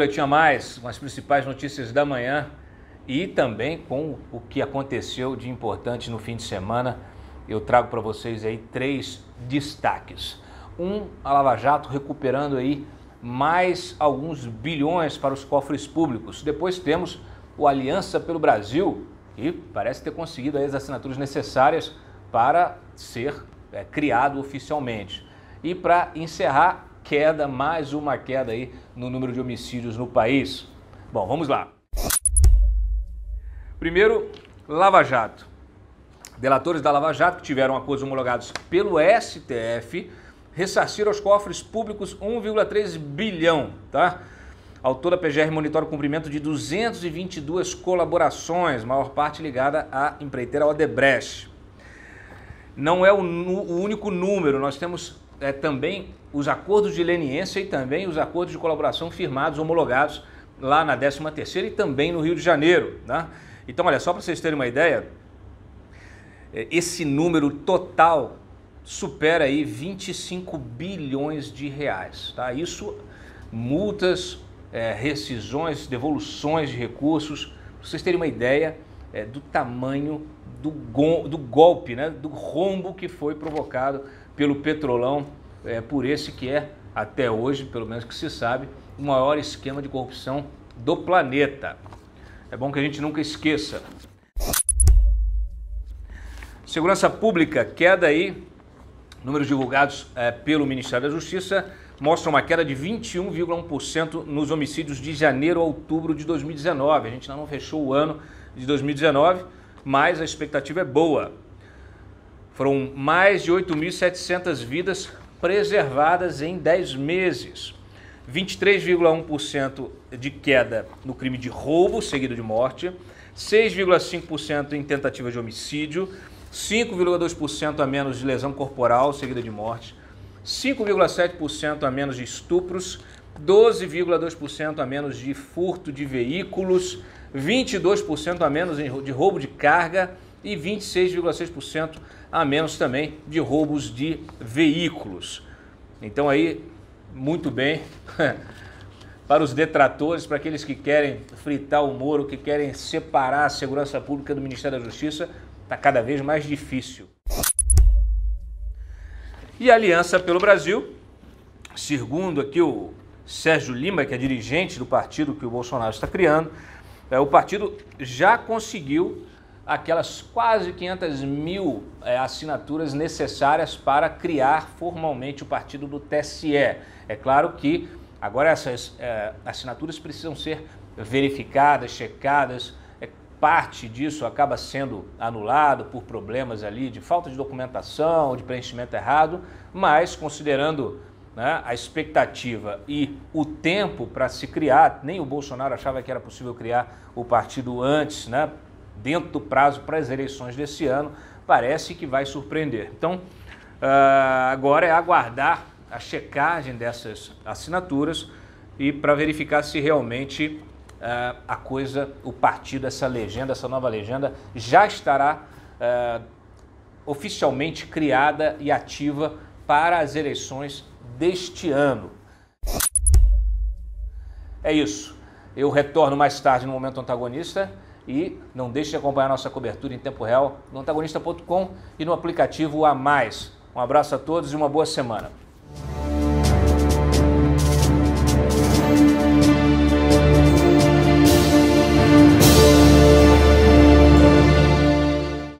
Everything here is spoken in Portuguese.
boletim a mais com as principais notícias da manhã e também com o que aconteceu de importante no fim de semana. Eu trago para vocês aí três destaques. Um, a Lava Jato recuperando aí mais alguns bilhões para os cofres públicos. Depois temos o Aliança pelo Brasil, que parece ter conseguido as assinaturas necessárias para ser é, criado oficialmente. E para encerrar, queda, mais uma queda aí no número de homicídios no país. Bom, vamos lá. Primeiro, Lava Jato. Delatores da Lava Jato que tiveram acordos homologados pelo STF ressarciram aos cofres públicos 1,3 bilhão, tá? Ao todo, a PGR monitora o cumprimento de 222 colaborações, maior parte ligada à empreiteira Odebrecht. Não é o, o único número, nós temos é, também os acordos de leniência e também os acordos de colaboração firmados, homologados lá na 13ª e também no Rio de Janeiro. Tá? Então, olha, só para vocês terem uma ideia, é, esse número total supera aí 25 bilhões de reais. Tá? Isso, multas, é, rescisões, devoluções de recursos, para vocês terem uma ideia é, do tamanho do, do golpe, né? do rombo que foi provocado pelo Petrolão, é, por esse que é, até hoje, pelo menos que se sabe, o maior esquema de corrupção do planeta. É bom que a gente nunca esqueça. Segurança Pública, queda aí, números divulgados é, pelo Ministério da Justiça mostram uma queda de 21,1% nos homicídios de janeiro a outubro de 2019. A gente ainda não fechou o ano de 2019, mas a expectativa é boa. Foram mais de 8.700 vidas preservadas em 10 meses. 23,1% de queda no crime de roubo seguido de morte, 6,5% em tentativa de homicídio, 5,2% a menos de lesão corporal seguida de morte, 5,7% a menos de estupros, 12,2% a menos de furto de veículos, 22% a menos de roubo de carga e 26,6% a menos também de roubos de veículos. Então aí, muito bem, para os detratores, para aqueles que querem fritar o Moro, que querem separar a segurança pública do Ministério da Justiça, está cada vez mais difícil. E a Aliança pelo Brasil, segundo aqui o Sérgio Lima, que é dirigente do partido que o Bolsonaro está criando, é, o partido já conseguiu aquelas quase 500 mil é, assinaturas necessárias para criar formalmente o partido do TSE. É claro que agora essas é, assinaturas precisam ser verificadas, checadas. É, parte disso acaba sendo anulado por problemas ali de falta de documentação, de preenchimento errado, mas considerando né, a expectativa e o tempo para se criar, nem o Bolsonaro achava que era possível criar o partido antes, né, dentro do prazo para as eleições desse ano, parece que vai surpreender. Então, uh, agora é aguardar a checagem dessas assinaturas e para verificar se realmente uh, a coisa, o partido, essa legenda, essa nova legenda já estará uh, oficialmente criada e ativa para as eleições deste ano. É isso. Eu retorno mais tarde no Momento Antagonista e não deixe de acompanhar nossa cobertura em tempo real no antagonista.com e no aplicativo A Mais. Um abraço a todos e uma boa semana.